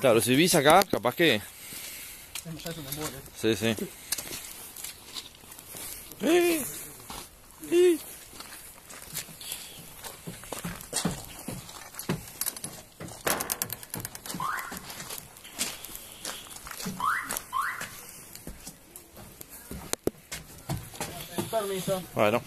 Claro, si vivís acá, capaz que. Sí, sí. ¡Eh! ¡Eh! Permiso. Bueno.